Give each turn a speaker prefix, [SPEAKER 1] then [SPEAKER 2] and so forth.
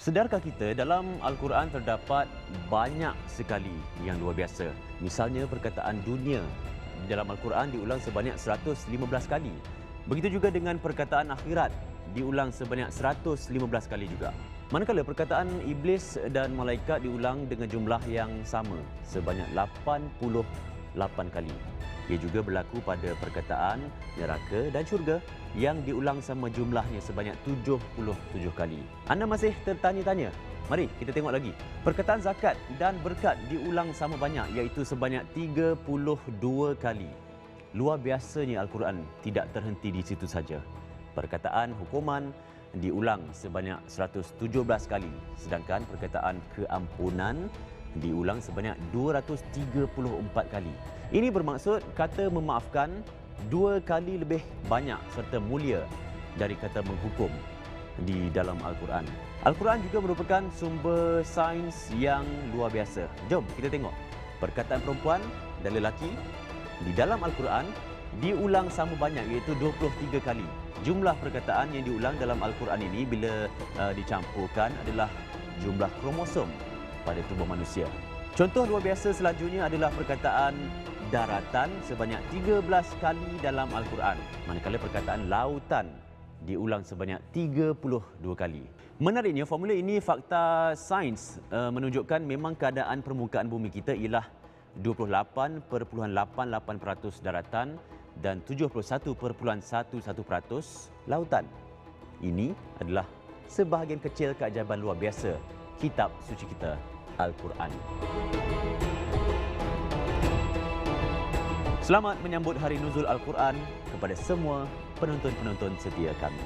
[SPEAKER 1] Sedarkah kita dalam Al-Quran terdapat banyak sekali yang luar biasa. Misalnya perkataan dunia dalam Al-Quran diulang sebanyak 115 kali. Begitu juga dengan perkataan akhirat diulang sebanyak 115 kali juga. Manakala perkataan iblis dan malaikat diulang dengan jumlah yang sama sebanyak 88 kali. Ia juga berlaku pada perkataan neraka dan syurga yang diulang sama jumlahnya sebanyak 77 kali. Anda masih tertanya-tanya? Mari kita tengok lagi. Perkataan zakat dan berkat diulang sama banyak iaitu sebanyak 32 kali. Luar biasanya Al-Quran tidak terhenti di situ saja. Perkataan hukuman diulang sebanyak 117 kali sedangkan perkataan keampunan diulang sebanyak 234 kali. Ini bermaksud kata memaafkan dua kali lebih banyak serta mulia dari kata menghukum di dalam Al-Quran. Al-Quran juga merupakan sumber sains yang luar biasa. Jom kita tengok. Perkataan perempuan dan lelaki di dalam Al-Quran diulang sama banyak iaitu 23 kali. Jumlah perkataan yang diulang dalam Al-Quran ini bila uh, dicampurkan adalah jumlah kromosom pada tubuh manusia. Contoh luar biasa selanjutnya adalah perkataan daratan sebanyak 13 kali dalam Al-Quran. Manakala perkataan lautan diulang sebanyak 32 kali. Menariknya formula ini fakta sains uh, menunjukkan memang keadaan permukaan bumi kita ialah 28.88% daratan dan 71.11% lautan. Ini adalah sebahagian kecil keajaiban luar biasa kitab suci kita Al-Quran. Selamat menyambut Hari Nuzul Al-Quran kepada semua penonton-penonton setia kami.